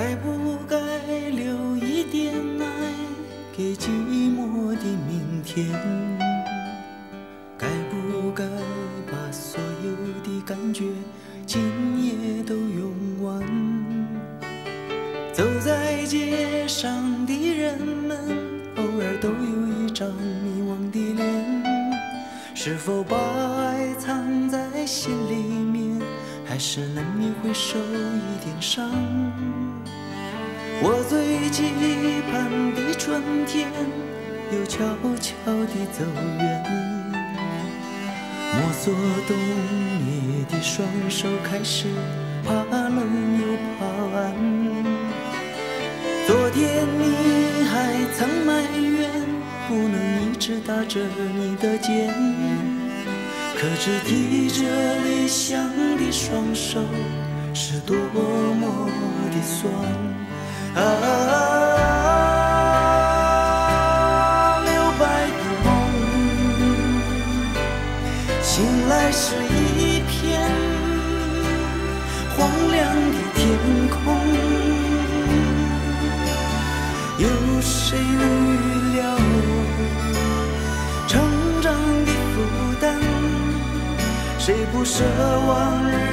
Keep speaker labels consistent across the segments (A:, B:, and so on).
A: 该不该留一点爱给寂寞的明天？该不该把所有的感觉今夜都用完？走在街上的人们，偶尔都有一张迷惘的脸，是否把爱藏在心里，还是难免会受一点伤？我最期盼的春天，又悄悄地走远。摸索冬夜的双手，开始怕冷又怕寒。昨天你还曾埋怨，不能一直打着你的肩，可知提着理想的双手，是多么的酸。啊，谁不奢望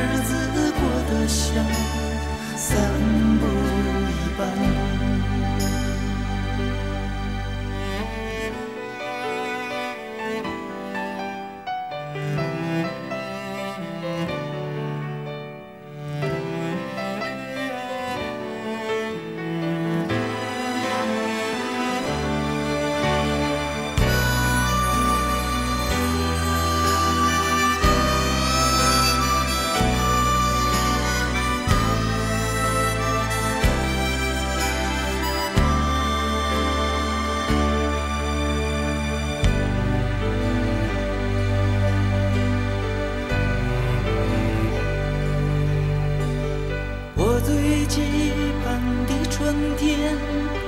A: 天，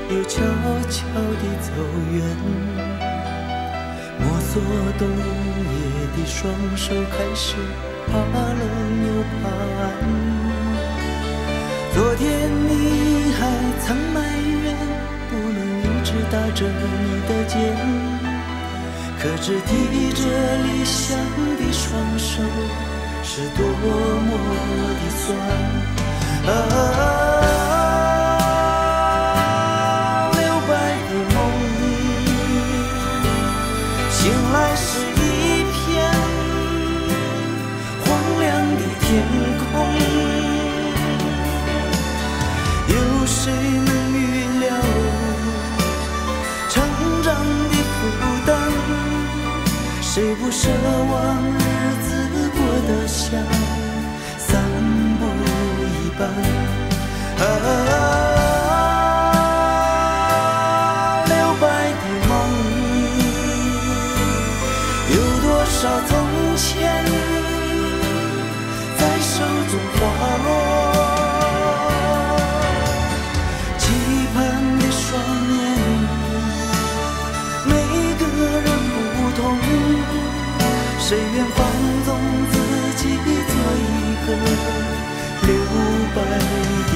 A: 又悄悄地走远。摸索冬夜的双手，开始怕冷又怕寒。昨天你还曾埋怨，不能一直打着你的肩，可知提着理想的双手，是多么的酸。啊，谁不奢望日子过得像散步一般。啊，留白的梦有多少？谁愿放纵自己做一个留白？